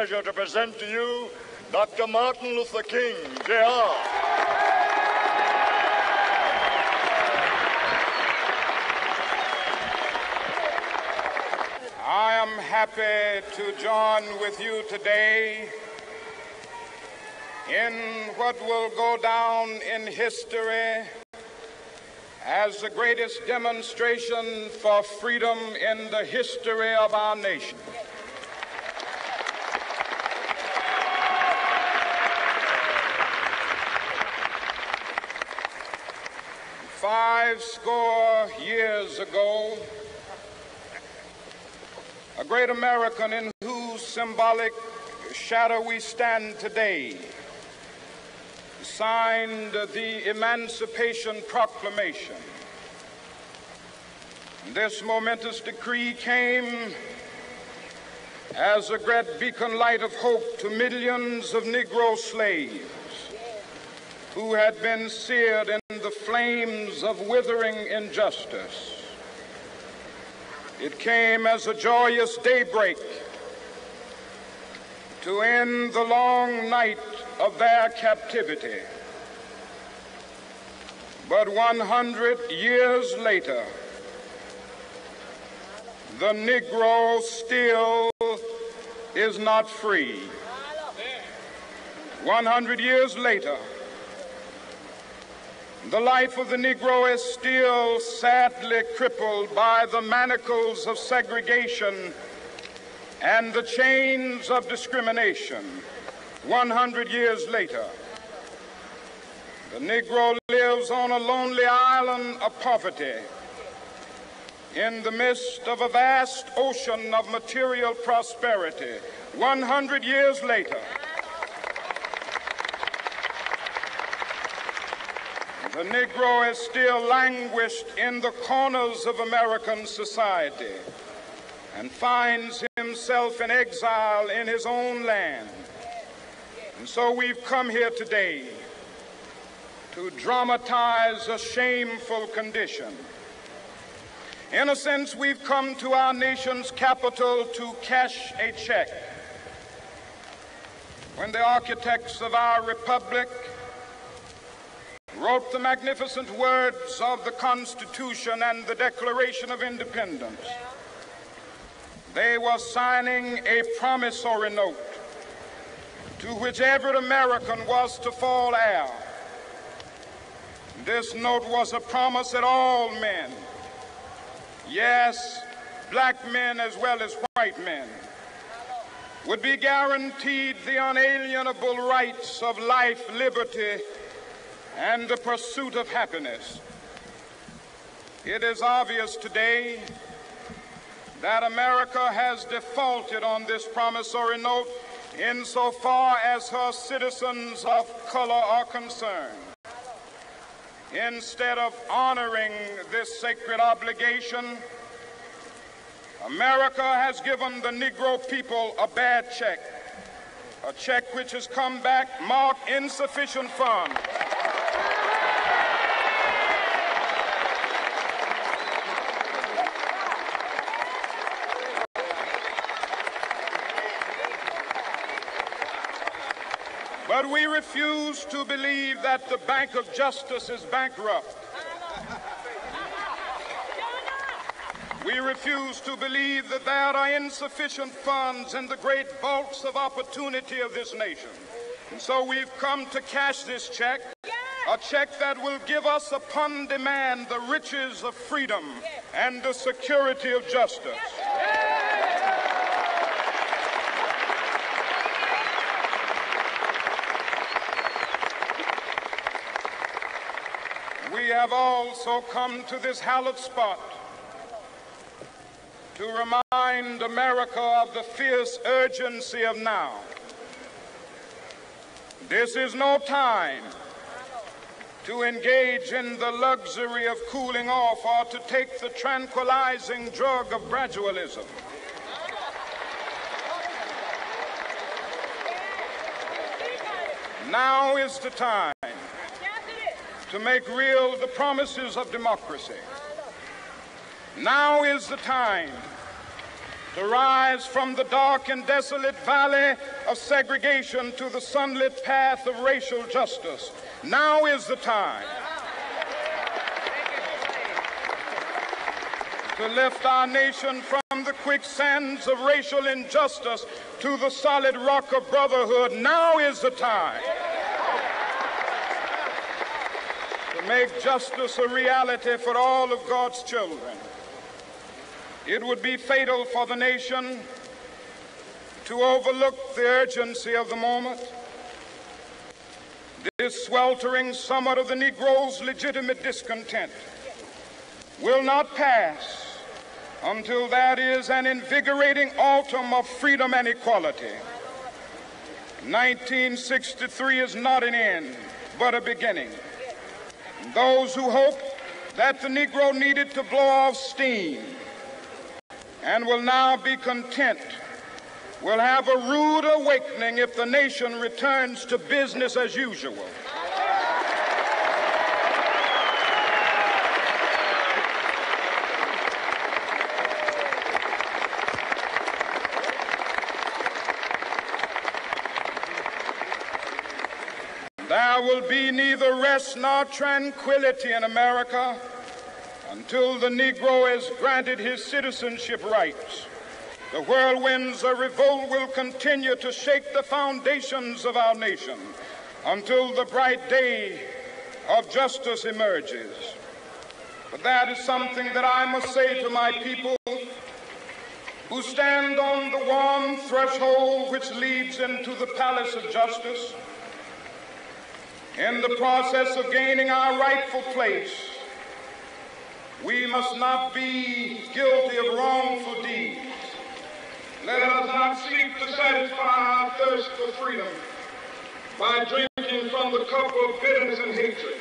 pleasure to present to you Dr. Martin Luther King, Jr. I am happy to join with you today in what will go down in history as the greatest demonstration for freedom in the history of our nation. Five score years ago, a great American in whose symbolic shadow we stand today signed the Emancipation Proclamation. This momentous decree came as a great beacon light of hope to millions of Negro slaves who had been seared in the flames of withering injustice. It came as a joyous daybreak to end the long night of their captivity. But 100 years later, the Negro still is not free. 100 years later, the life of the Negro is still sadly crippled by the manacles of segregation and the chains of discrimination. 100 years later, the Negro lives on a lonely island of poverty in the midst of a vast ocean of material prosperity. 100 years later, the Negro is still languished in the corners of American society and finds himself in exile in his own land. And so we've come here today to dramatize a shameful condition. In a sense, we've come to our nation's capital to cash a check. When the architects of our republic wrote the magnificent words of the Constitution and the Declaration of Independence, they were signing a promissory note to which every American was to fall heir. This note was a promise that all men, yes, black men as well as white men, would be guaranteed the unalienable rights of life, liberty, and the pursuit of happiness. It is obvious today that America has defaulted on this promissory note insofar as her citizens of color are concerned. Instead of honoring this sacred obligation, America has given the Negro people a bad check, a check which has come back marked insufficient funds. We refuse to believe that the Bank of Justice is bankrupt. We refuse to believe that there are insufficient funds in the great vaults of opportunity of this nation. And so we've come to cash this check, a check that will give us upon demand the riches of freedom and the security of justice. We have also come to this hallowed spot to remind America of the fierce urgency of now. This is no time to engage in the luxury of cooling off or to take the tranquilizing drug of gradualism. Now is the time to make real the promises of democracy. Now is the time to rise from the dark and desolate valley of segregation to the sunlit path of racial justice. Now is the time to lift our nation from the quicksands of racial injustice to the solid rock of brotherhood. Now is the time to make justice a reality for all of God's children. It would be fatal for the nation to overlook the urgency of the moment. This sweltering summit of the Negro's legitimate discontent will not pass until that is an invigorating autumn of freedom and equality. 1963 is not an end, but a beginning. Those who hope that the Negro needed to blow off steam and will now be content will have a rude awakening if the nation returns to business as usual. There will be neither rest nor tranquility in America until the Negro is granted his citizenship rights. The whirlwinds of revolt will continue to shake the foundations of our nation until the bright day of justice emerges. But that is something that I must say to my people who stand on the warm threshold which leads into the palace of justice. In the process of gaining our rightful place, we must not be guilty of wrongful deeds. Let us not seek to satisfy our thirst for freedom by drinking from the cup of bitterness and hatred.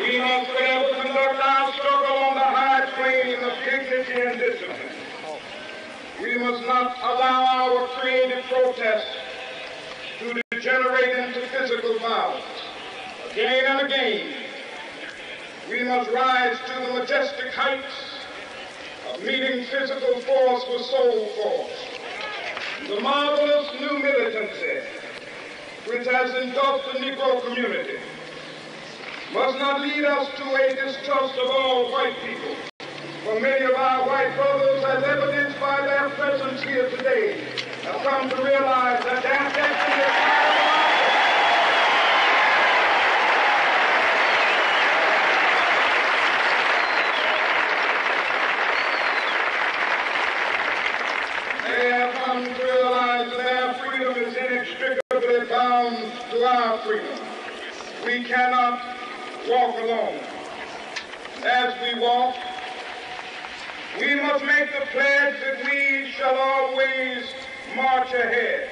We must fail to conduct our struggle on the high plane and discipline. We must not allow our creative protest to degenerate into physical violence. Again and again, we must rise to the majestic heights of meeting physical force with soul force. The marvelous new militancy which has engulfed the Negro community must not lead us to a distrust of all white people. For many of our white brothers, as evidenced by their presence here today, have come to realize that their destiny is They have come to realize their freedom is inextricably bound to our freedom. We cannot walk alone. As we walk, we must make the pledge that we shall always march ahead.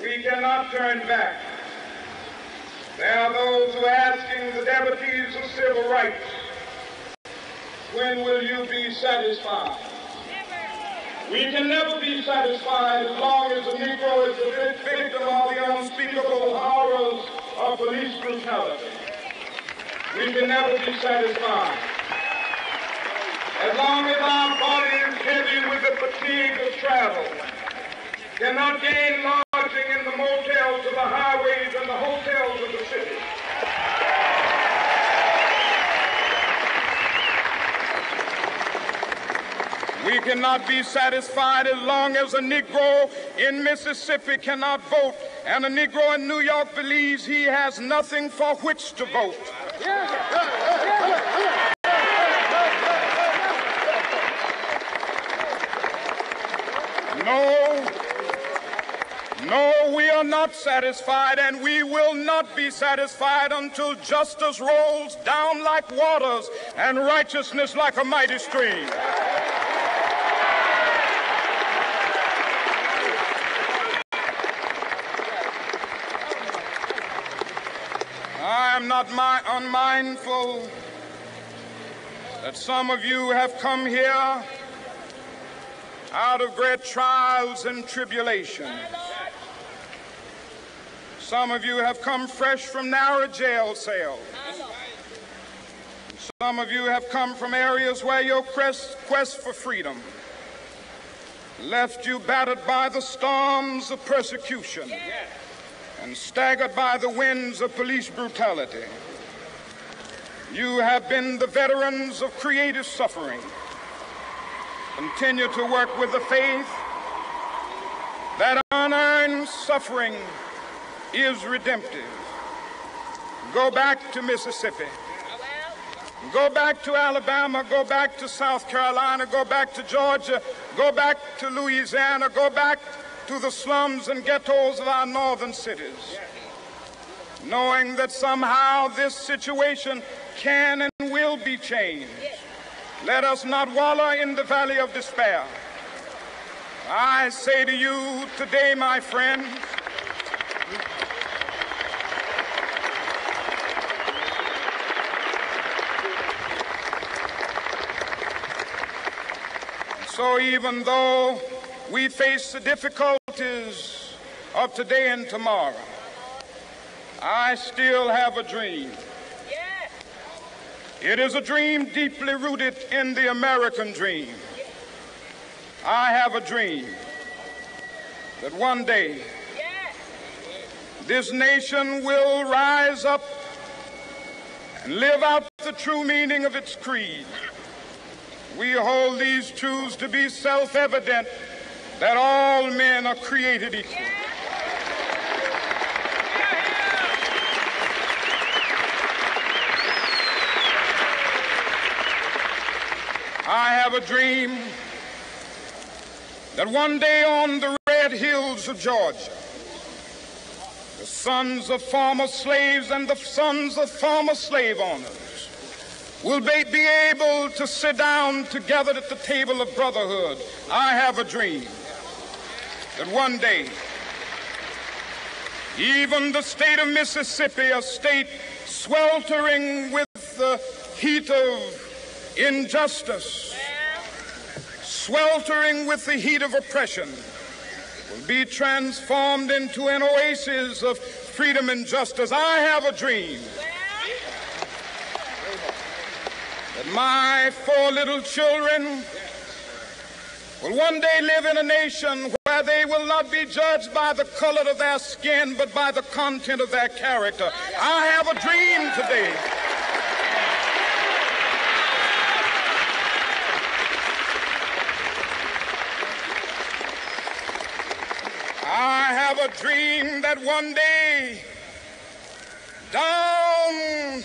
We cannot turn back. There are those who are asking the devotees of civil rights, when will you be satisfied? We can never be satisfied as long as the Negro is the victim of the unspeakable horrors of police brutality. We can never be satisfied. As long as our body is heavy with the fatigue of travel, cannot gain lodging in the motels of the highways and the hotels of the city. We cannot be satisfied as long as a Negro in Mississippi cannot vote and a Negro in New York believes he has nothing for which to vote. No, no, we are not satisfied, and we will not be satisfied until justice rolls down like waters and righteousness like a mighty stream. I am not my, unmindful that some of you have come here out of great trials and tribulations. Some of you have come fresh from narrow jail cells. Some of you have come from areas where your quest, quest for freedom left you battered by the storms of persecution and staggered by the winds of police brutality. You have been the veterans of creative suffering. Continue to work with the faith that unearned suffering is redemptive. Go back to Mississippi. Go back to Alabama, go back to South Carolina, go back to Georgia, go back to Louisiana, go back to the slums and ghettos of our northern cities. Knowing that somehow this situation can and will be changed. Let us not wallow in the valley of despair. I say to you today, my friends, So even though we face the difficulties of today and tomorrow, I still have a dream. It is a dream deeply rooted in the American dream. I have a dream that one day this nation will rise up and live out the true meaning of its creed. We hold these truths to be self evident that all men are created equal. I have a dream that one day on the red hills of Georgia, the sons of former slaves and the sons of former slave owners will be, be able to sit down together at the table of brotherhood. I have a dream that one day, even the state of Mississippi, a state sweltering with the heat of injustice, sweltering with the heat of oppression, will be transformed into an oasis of freedom and justice. I have a dream that my four little children will one day live in a nation where they will not be judged by the color of their skin, but by the content of their character. I have a dream today. I have a dream that one day down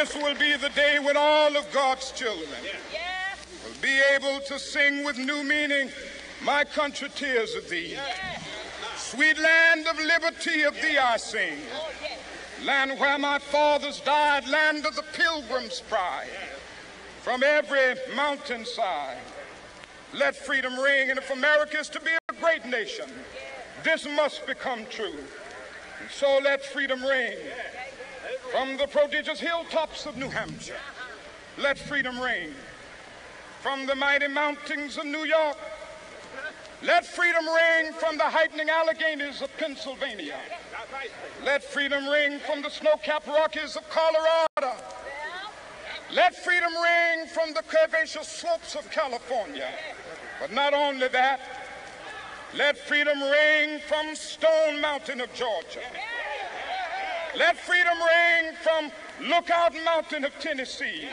this will be the day when all of God's children will be able to sing with new meaning, My country tears of thee. Sweet land of liberty of thee I sing. Land where my fathers died, land of the pilgrim's pride. From every mountainside, let freedom ring. And if America is to be a great nation, this must become true. And so let freedom ring from the prodigious hilltops of New Hampshire. Let freedom ring from the mighty mountains of New York. Let freedom ring from the heightening Alleghanies of Pennsylvania. Let freedom ring from the snow-capped Rockies of Colorado. Let freedom ring from the curvaceous slopes of California. But not only that, let freedom ring from Stone Mountain of Georgia. Let freedom ring from Lookout Mountain of Tennessee.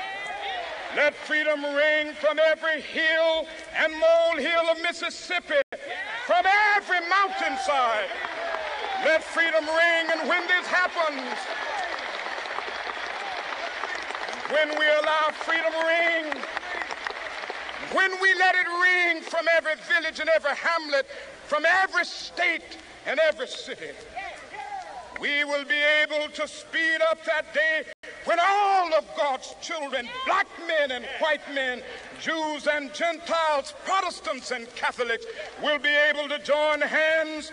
Let freedom ring from every hill and molehill of Mississippi, from every mountainside. Let freedom ring, and when this happens, when we allow freedom ring, when we let it ring from every village and every hamlet, from every state and every city, we will be able to speed up that day when all of God's children, black men and white men, Jews and Gentiles, Protestants and Catholics, will be able to join hands